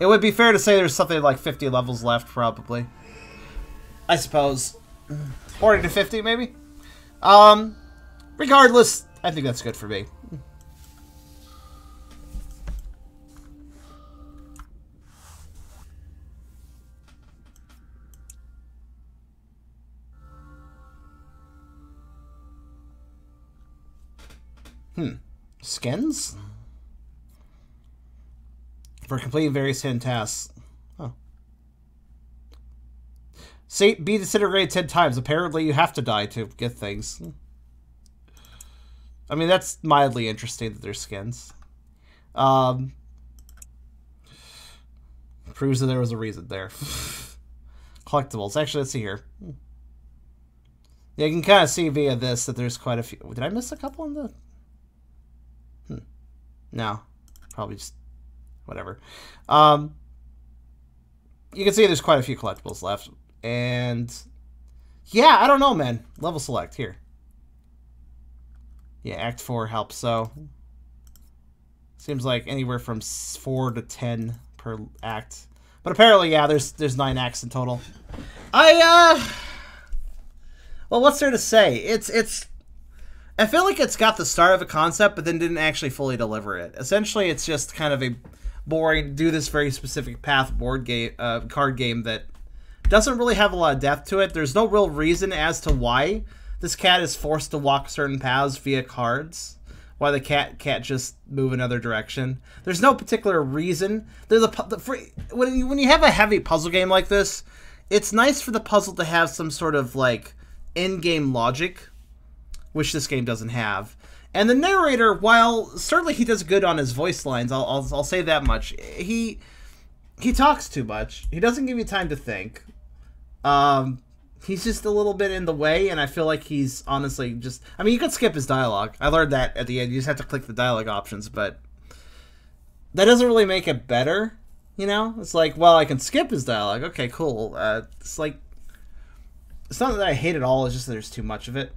It would be fair to say there's something like 50 levels left, probably. I suppose. 40 to 50, maybe? Um, regardless, I think that's good for me. Hmm. Skins? For completing various hidden tasks. Oh. See, be disintegrated ten times. Apparently you have to die to get things. I mean, that's mildly interesting that there's skins. Um, proves that there was a reason there. Collectibles. Actually, let's see here. Yeah, you can kind of see via this that there's quite a few. Did I miss a couple in the... Hmm. No. Probably just... Whatever. Um, you can see there's quite a few collectibles left. And... Yeah, I don't know, man. Level select. Here. Yeah, Act 4 helps, so... Seems like anywhere from 4 to 10 per act. But apparently, yeah, there's there's 9 acts in total. I, uh... Well, what's there to say? It's, it's... I feel like it's got the start of a concept, but then didn't actually fully deliver it. Essentially, it's just kind of a boring, do this very specific path board game, uh, card game that doesn't really have a lot of depth to it. There's no real reason as to why this cat is forced to walk certain paths via cards. Why the cat can't just move another direction. There's no particular reason. There's a the, for, when you, when you have a heavy puzzle game like this, it's nice for the puzzle to have some sort of like in-game logic, which this game doesn't have. And the narrator, while certainly he does good on his voice lines, I'll, I'll, I'll say that much. He he talks too much. He doesn't give you time to think. Um, he's just a little bit in the way, and I feel like he's honestly just. I mean, you could skip his dialogue. I learned that at the end. You just have to click the dialogue options, but that doesn't really make it better. You know, it's like, well, I can skip his dialogue. Okay, cool. Uh, it's like it's not that I hate it all. It's just there's too much of it.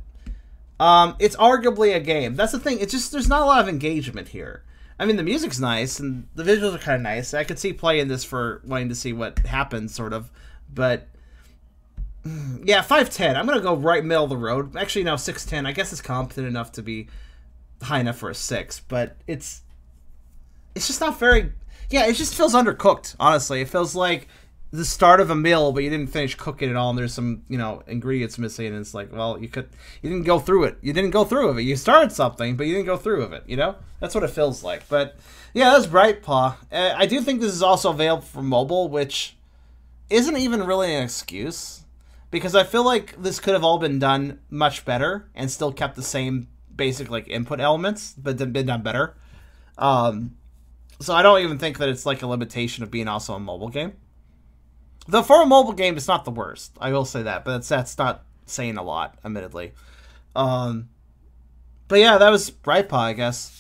Um, it's arguably a game. That's the thing. It's just there's not a lot of engagement here. I mean, the music's nice and the visuals are kind of nice. I could see playing this for wanting to see what happens, sort of. But yeah, five ten. I'm gonna go right middle of the road. Actually, no, six ten. I guess it's competent enough to be high enough for a six, but it's it's just not very. Yeah, it just feels undercooked. Honestly, it feels like the start of a meal, but you didn't finish cooking it all, and there's some you know ingredients missing, and it's like, well, you could you didn't go through it. You didn't go through of it. You started something, but you didn't go through of it. You know, that's what it feels like. But yeah, that's Bright Paw. Uh, I do think this is also available for mobile, which isn't even really an excuse because I feel like this could have all been done much better and still kept the same basic like input elements, but been done better. Um, so I don't even think that it's like a limitation of being also a mobile game. Though for a mobile game, it's not the worst. I will say that, but that's that's not saying a lot, admittedly. Um, but yeah, that was Bright Paw, I guess.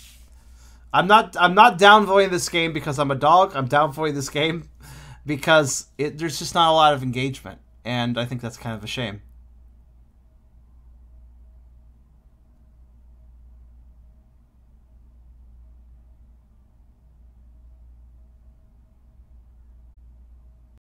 I'm not I'm not downvoting this game because I'm a dog. I'm downvoting this game because it, there's just not a lot of engagement and I think that's kind of a shame.